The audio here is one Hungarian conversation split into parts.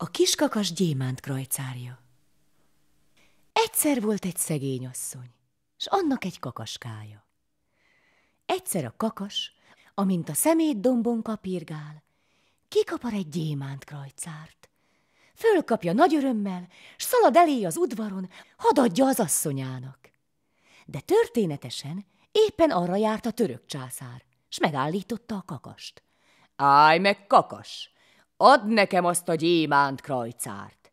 A kiskakas gyémánt krajcárja Egyszer volt egy szegény asszony, s annak egy kakaskája. Egyszer a kakas, amint a szemét dombon kapirgál, kikapar egy gyémánt krajcárt. Fölkapja nagy örömmel, s szalad elé az udvaron, hadd adja az asszonyának. De történetesen éppen arra járt a török császár, s megállította a kakast. Állj meg, kakas! Add nekem azt a gyémánt krajcárt!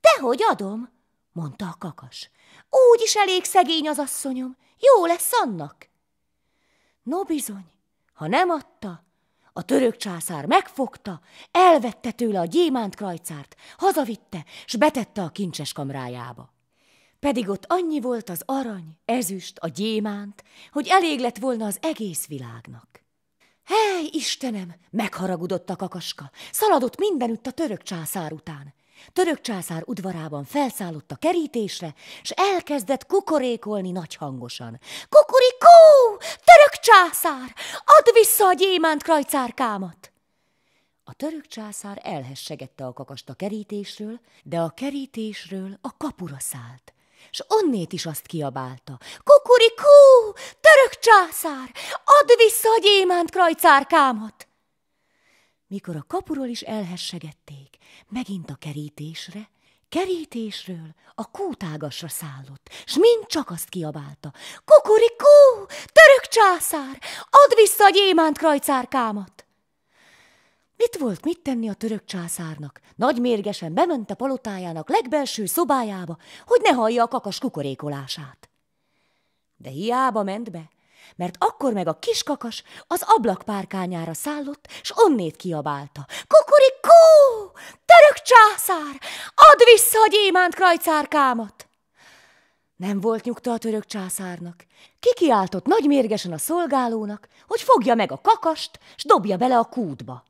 Dehogy adom, mondta a kakas. Úgy is elég szegény az asszonyom, jó lesz annak. No bizony, ha nem adta, a török császár megfogta, elvette tőle a gyémánt krajcárt, hazavitte, s betette a kincses kamrájába. Pedig ott annyi volt az arany, ezüst, a gyémánt, hogy elég lett volna az egész világnak. Hely, Istenem! Megharagudott a kakaska, szaladott mindenütt a török császár után. Török császár udvarában felszállott a kerítésre, és elkezdett kukorékolni nagy hangosan. Kukurikó! Török császár! Add vissza a gyémánt krajcárkámat! A török császár elhessegette a kakast a kerítésről, de a kerítésről a kapura szállt, s onnét is azt kiabálta. Kukurikó! Török császár! Add vissza a gyémánt krajcárkámat! Mikor a kapuról is elhessegették, megint a kerítésre, kerítésről a kútágasra szállott, s mind csak azt kiabálta. Kukurikú, török császár, add vissza a gyémánt krajcárkámat! Mit volt mit tenni a török császárnak? Nagy mérgesen bement a palotájának legbelső szobájába, hogy ne hallja a kakas kukorékolását. De hiába ment be, mert akkor meg a kiskakas az ablakpárkányára szállott, s onnét kiabálta. Kukurikó! Török császár! Add vissza a gyémánt krajcárkámat! Nem volt nyugta a török császárnak. Kikiáltott nagy mérgesen a szolgálónak, hogy fogja meg a kakast, s dobja bele a kútba.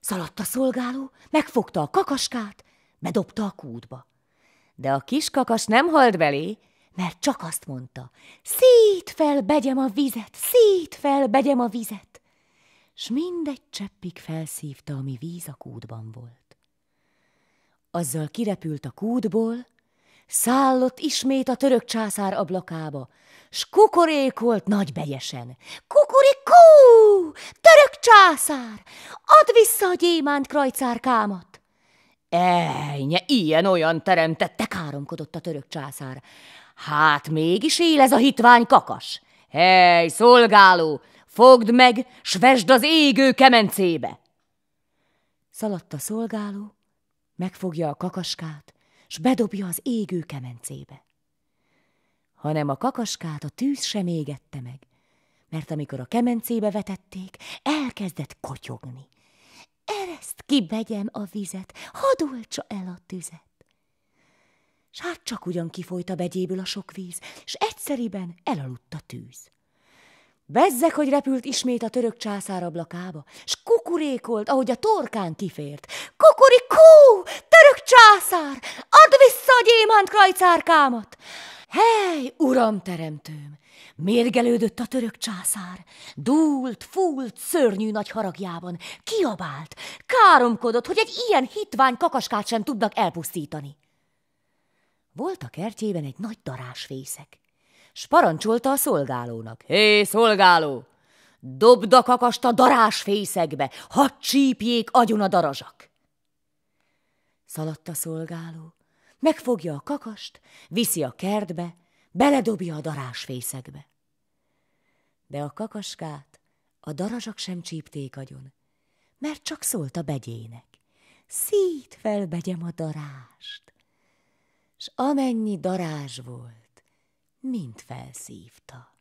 Szaladt a szolgáló, megfogta a kakaskát, bedobta a kútba. De a kiskakas nem halt belé, mert csak azt mondta, szét fel, begyem a vizet, szét fel, begyem a vizet, s mindegy cseppig felszívta, ami víz a kútban volt. Azzal kirepült a kútból, szállott ismét a török császár ablakába, s kukorékolt nagy bejesen. Kukurikú! Török császár! Add vissza a gyémánt krajcárkámat! Ejnye, ilyen-olyan teremtette, káromkodott a török császár. Hát mégis él ez a hitvány kakas. Hely, szolgáló, fogd meg, s vesd az égő kemencébe! Szaladt a szolgáló, megfogja a kakaskát, s bedobja az égő kemencébe. Hanem a kakaskát a tűz sem égette meg, mert amikor a kemencébe vetették, elkezdett kotyogni. Ereszt ki begyem a vizet, hadd el a tüzet s hát csak ugyan kifolyt a begyéből a sok víz, s egyszeriben elaludt a tűz. Bezzek, hogy repült ismét a török császár ablakába, s kukurékolt, ahogy a torkán kifért. Kukurikú! Török császár! Add vissza a gyémánt krajcárkámat! Hely, uram teremtőm! Mérgelődött a török császár, dúlt, fúlt, szörnyű nagy haragjában, kiabált, káromkodott, hogy egy ilyen hitvány kakaskát sem tudnak elpusztítani. Volt a kertjében egy nagy darásfészek, s parancsolta a szolgálónak. Hé, szolgáló, dobd a kakast a darásfészekbe, hadd csípjék agyon a darazsak. Szaladt a szolgáló, megfogja a kakast, viszi a kertbe, beledobja a darásfészekbe. De a kakaskát a darazsak sem csípték agyon, mert csak szólt a begyének. Szít fel, begyem a darást s amennyi darázs volt, mind felszívta.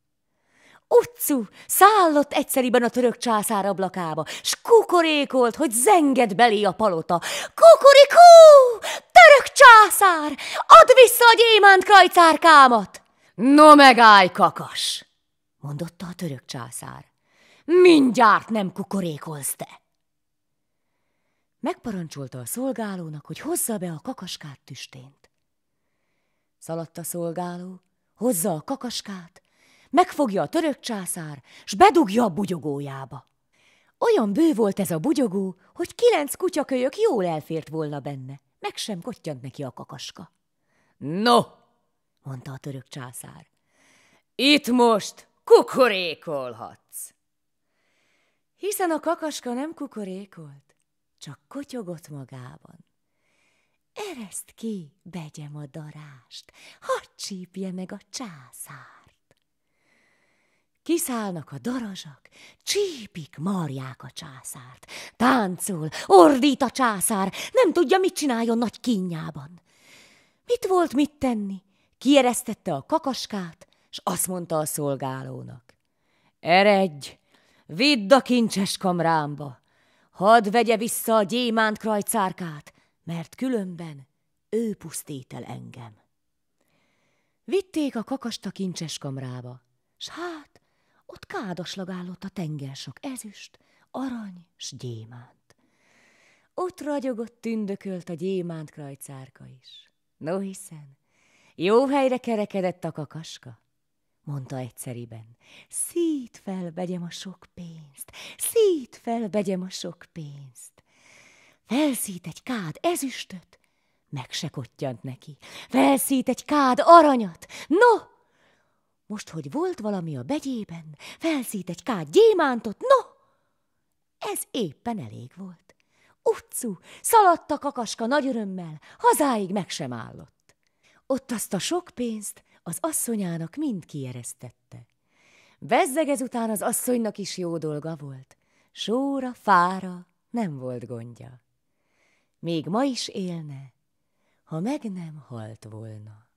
Utcu szállott egyszeriben a török császár ablakába, s kukorékolt, hogy zenged belé a palota. Kukurikú! Török császár! Add vissza a gyémánt krajcárkámat! No megállj, kakas! Mondotta a török császár. Mindjárt nem kukorékolsz te! Megparancsolta a szolgálónak, hogy hozza be a kakaskát tüstént. Szaladt a szolgáló, hozza a kakaskát, megfogja a török császár, s bedugja a bugyogójába. Olyan bő volt ez a bugyogó, hogy kilenc kutyakölyök jól elfért volna benne. Meg sem kottyant neki a kakaska. No, mondta a török császár, itt most kukorékolhatsz. Hiszen a kakaska nem kukorékolt, csak kotyogott magában. Ereszt ki, begyem a darást, hadd csípje meg a császárt. Kiszállnak a darazsak, csípik, marják a császárt. Táncol, ordít a császár, nem tudja, mit csináljon nagy kínjában. Mit volt mit tenni? Kieresztette a kakaskát, s azt mondta a szolgálónak. Eredj, vidd a kincses kamrámba, hadd vegye vissza a gyémánt krajcárkát, mert különben ő pusztít el engem. Vitték a kakast a kincses kamrába, s hát ott kádaslag állott a tenger sok ezüst, arany s gyémánt. Ott ragyogott, tündökölt a gyémánt krajcárka is. No hiszen, jó helyre kerekedett a kakaska, mondta egyszeriben. Szít fel, begyem a sok pénzt, szít fel, begyem a sok pénzt. Felszít egy kád ezüstöt, meg se kottyant neki. Felszít egy kád aranyat, no! Most, hogy volt valami a begyében, felszít egy kád gyémántot, no! Ez éppen elég volt. Utcu, szaladt a kakaska nagy örömmel, hazáig meg sem állott. Ott azt a sok pénzt az asszonyának mind kieresztette. Bezzeg ezután az asszonynak is jó dolga volt. Sóra, fára nem volt gondja még ma is élne, ha meg nem halt volna.